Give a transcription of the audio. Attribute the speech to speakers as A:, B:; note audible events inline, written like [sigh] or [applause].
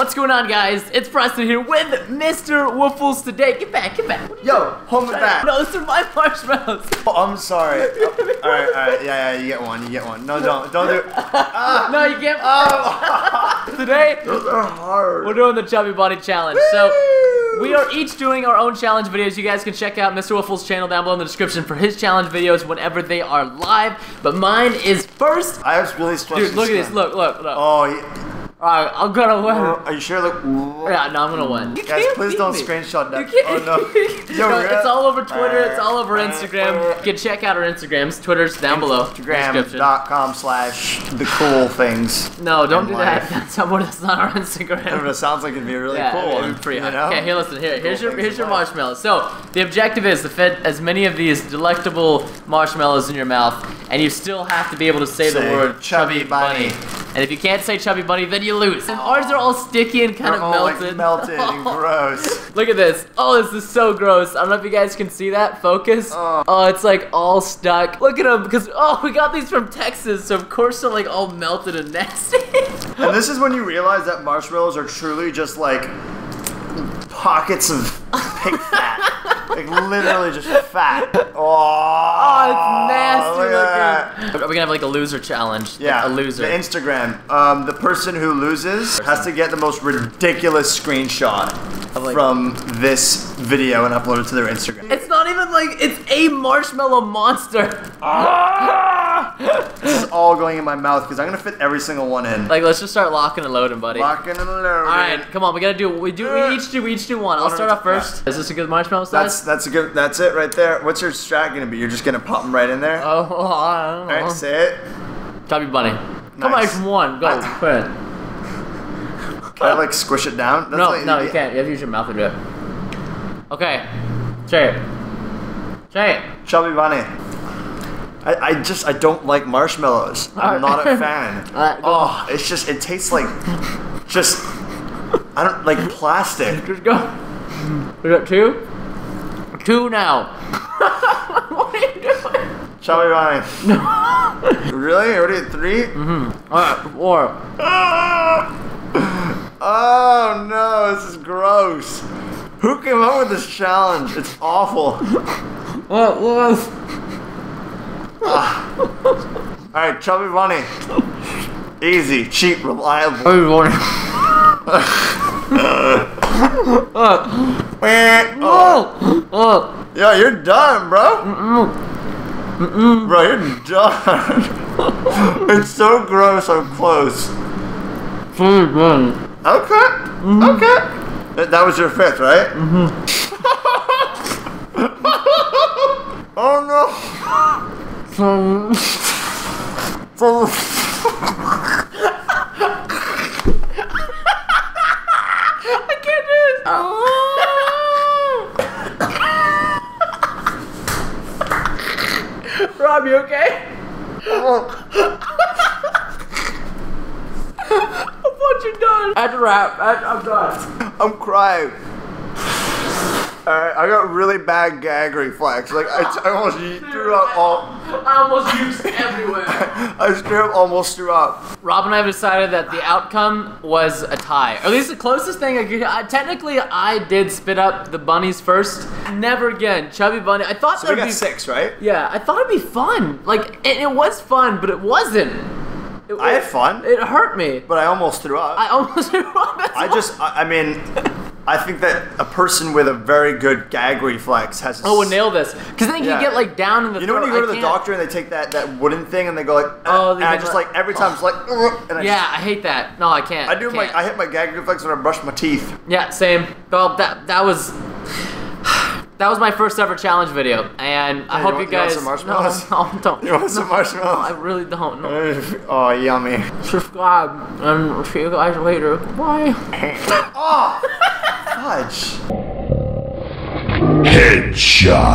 A: What's going on, guys? It's Preston here with Mr. Woofless today. Get back, get back.
B: Yo, hold me back.
A: No, those are my marshmallows.
B: Oh, I'm sorry. [laughs] Oh, all right, all right. Yeah, yeah, you get one. You get one. No, don't, don't do it. [laughs]
A: No, you can't.
B: Oh, [laughs]
A: Today,
B: those are hard.
A: we're doing the Chubby Bunny Challenge. So, we are each doing our own challenge videos. You guys can check out Mr. Woofless' channel down below in the description for his challenge videos whenever they are live. But mine is first.
B: I was really stressed.
A: Dude, look at this. Look, look, look.
B: Oh, you-
A: Alright, I'm gonna win.
B: are you sure? Look.
A: Yeah, no, I'm gonna win. You
B: Guys,
A: can't
B: please
A: beat
B: don't
A: me.
B: screenshot that.
A: You can't.
B: Oh no. [laughs] Yo,
A: No, it's all over Twitter. It's all over Instagram. You can check out our Instagrams. Twitter's down below. in the description.
B: Instagram.com slash the cool things.
A: No, don't
B: in
A: do that.
B: life.
A: That's not, that's not our
B: But
A: Instagram.
B: it sounds like it'd be really
A: Yeah,
B: cool.
A: it'd be pretty
B: you
A: hot.
B: know?
A: Okay, here, listen. Here, here's your here's your
B: life.
A: marshmallows. So the objective is to fit as many of these delectable marshmallows in your mouth, and you still have to be able to say, the word
B: chubby
A: chubby bunny.
B: bunny.
A: And if you can't say chubby bunny, then you lose. And ours are all sticky and kind
B: They're
A: of
B: all, like,
A: melted.
B: melted and [laughs] gross.
A: Look at this. Oh, this is so gross. I don't know if you guys can see that. Focus.
B: Oh.
A: Oh, it's like all stuck. Look at them because oh, we got these from Texas, so of course they're like all melted and nasty. [laughs]
B: And this is when you realize that marshmallows are truly just like pockets of pig fat. [laughs] like literally just fat. Oh,
A: Oh, it's nasty
B: look at that.
A: Looking. Are we gonna have like a loser challenge?
B: Yeah,
A: a loser.
B: The Instagram. Um, the person who loses has to get the most ridiculous screenshot
A: Of, like-
B: from this video and upload it to their Instagram.
A: it's not even like it's a marshmallow monster.
B: This is all going in my mouth because I'm gonna fit every single one in.
A: Like, let's just start locking and loading, buddy.
B: Locking and loading.
A: All right, come on. We gotta do. We do. We each do. We each do one. I'll start off first. Is this a good marshmallow
B: That's
A: size?
B: that's that's a good. That's it right there. What's your strat gonna be? You're just gonna pop them right in there.
A: Oh, [laughs] I don't know.
B: right, say it.
A: Chubby bunny. Come on, from one. Go. Ah.
B: I-
A: Quit.
B: Can I like squish it down? That's
A: No,
B: like-
A: no, you can't. You have to use your mouth to do it. Okay. Try it. Try it.
B: Chubby bunny. I, I just I don't like marshmallows. I'm not a [laughs] fan.
A: Alright.
B: Oh, it's just it tastes like just I don't like plastic.
A: Just go. We got two. Two now. [laughs] what are you doing?
B: Chubby bunny. [laughs] really? Already at 3
A: Mm-hmm. Alright, four.
B: Oh no, this is gross. Who came up with this challenge? It's awful.
A: What was?
B: Alright, chubby bunny. Easy, cheap, reliable. [laughs] Oh, [laughs]
A: Oh,
B: yeah, you're done, bro. Bro, you're done. [laughs] it's so gross. I'm close.
A: food bunny.
B: Okay. Okay. That, that was your fifth, right? Mm-hmm. oh
A: I can't do this. Rob, you okay? [laughs] You're done. Wrap. That's, I'm done.
B: I'm crying. Alright, I got really bad gag reflex. Like I, I almost threw up all.
A: I almost used everywhere. [laughs]
B: I straight up almost threw up.
A: Rob and I have decided that the outcome was a tie. Or at least the closest thing I could. I, technically, I did spit up the bunnies first. Never again. Chubby bunny. I thought
B: So we
A: that'd
B: got
A: be.
B: six, right?
A: Yeah, I thought it'd be fun. Like, it, it was fun, but it wasn't. It,
B: I had fun,
A: It hurt me.
B: but I almost threw up.
A: I almost. [laughs] threw up.
B: I just, I, I mean, I think that a person with a very good gag reflex has. a
A: Oh,
B: s-
A: nail this. Because then you
B: Yeah.
A: get like down in the
B: You know when you
A: throat,
B: go to
A: I
B: the
A: can't-
B: doctor and they take that, that wooden thing and they go like,
A: Oh,
B: oh, and I just
A: like-
B: like every time it's like, and I
A: Yeah,
B: just-
A: I hate that. No, I can't.
B: I do my,
A: can't.
B: I hit my gag reflex when I brush my teeth.
A: Yeah, same. Well, that that was that was my first ever challenge video, and I
B: Hey,
A: hope
B: you
A: you,
B: want- you want
A: guys.
B: some marshmallows?
A: No, no, don't.
B: You want some marshmallows?
A: No, I really don't. No.
B: Oh, yummy.
A: Subscribe and see you guys later. Bye.
B: Oh, fudge.
C: Headshot.